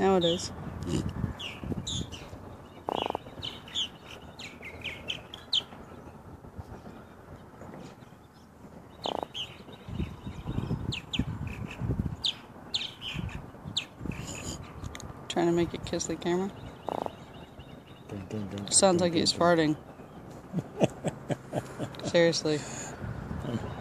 Now it is. Trying to make it kiss the camera. Dun, dun, dun, Sounds like dun, he's farting. Seriously.